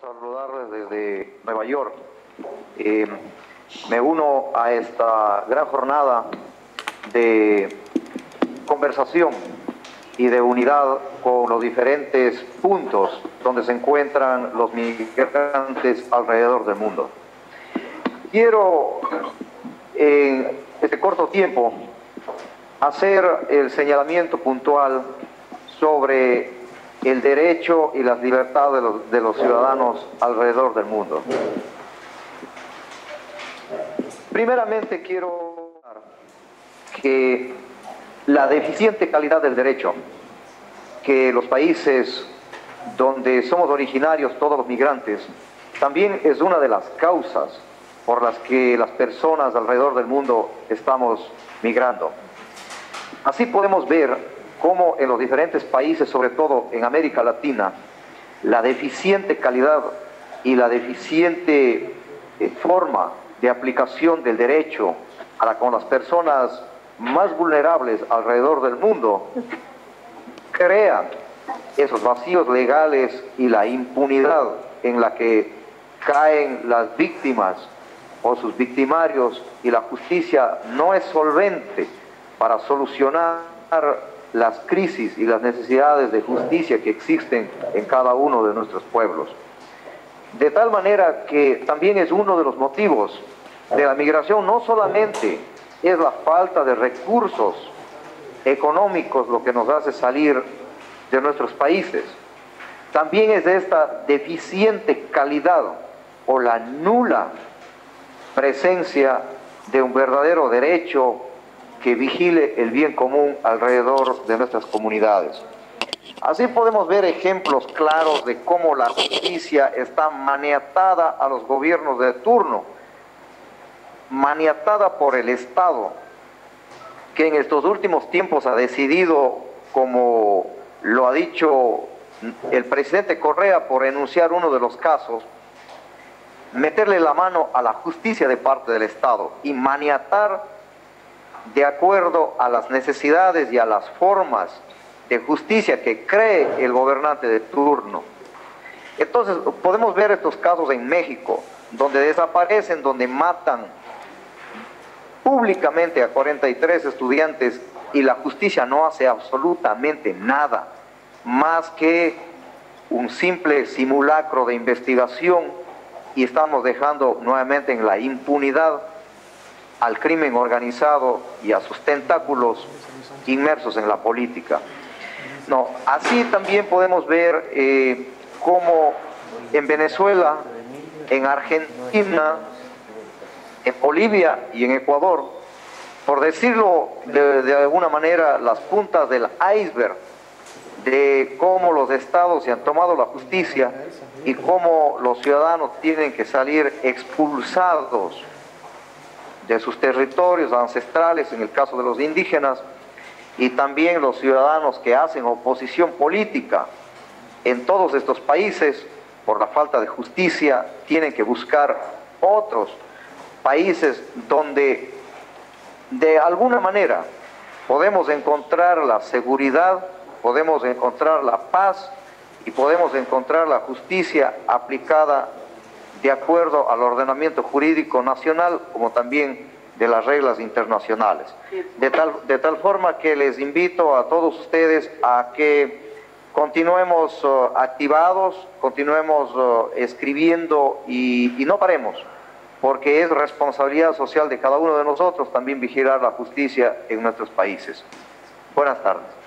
saludarles desde Nueva York. Eh, me uno a esta gran jornada de conversación y de unidad con los diferentes puntos donde se encuentran los migrantes alrededor del mundo. Quiero en este corto tiempo hacer el señalamiento puntual sobre el derecho y las libertades de los, de los ciudadanos alrededor del mundo. Primeramente quiero que la deficiente calidad del derecho que los países donde somos originarios todos los migrantes también es una de las causas por las que las personas alrededor del mundo estamos migrando. Así podemos ver cómo en los diferentes países, sobre todo en América Latina, la deficiente calidad y la deficiente eh, forma de aplicación del derecho para con las personas más vulnerables alrededor del mundo crean esos vacíos legales y la impunidad en la que caen las víctimas o sus victimarios y la justicia no es solvente para solucionar las crisis y las necesidades de justicia que existen en cada uno de nuestros pueblos. De tal manera que también es uno de los motivos de la migración, no solamente es la falta de recursos económicos lo que nos hace salir de nuestros países, también es esta deficiente calidad o la nula presencia de un verdadero derecho que vigile el bien común alrededor de nuestras comunidades. Así podemos ver ejemplos claros de cómo la justicia está maniatada a los gobiernos de turno, maniatada por el Estado, que en estos últimos tiempos ha decidido, como lo ha dicho el presidente Correa por enunciar uno de los casos, meterle la mano a la justicia de parte del Estado y maniatar de acuerdo a las necesidades y a las formas de justicia que cree el gobernante de turno. Entonces, podemos ver estos casos en México, donde desaparecen, donde matan públicamente a 43 estudiantes y la justicia no hace absolutamente nada más que un simple simulacro de investigación y estamos dejando nuevamente en la impunidad al crimen organizado y a sus tentáculos inmersos en la política. No, así también podemos ver eh, cómo en Venezuela, en Argentina, en Bolivia y en Ecuador, por decirlo de, de alguna manera, las puntas del iceberg de cómo los estados se han tomado la justicia y cómo los ciudadanos tienen que salir expulsados de sus territorios ancestrales, en el caso de los indígenas, y también los ciudadanos que hacen oposición política en todos estos países, por la falta de justicia, tienen que buscar otros países donde de alguna manera podemos encontrar la seguridad, podemos encontrar la paz y podemos encontrar la justicia aplicada de acuerdo al ordenamiento jurídico nacional como también de las reglas internacionales. De tal, de tal forma que les invito a todos ustedes a que continuemos uh, activados, continuemos uh, escribiendo y, y no paremos, porque es responsabilidad social de cada uno de nosotros también vigilar la justicia en nuestros países. Buenas tardes.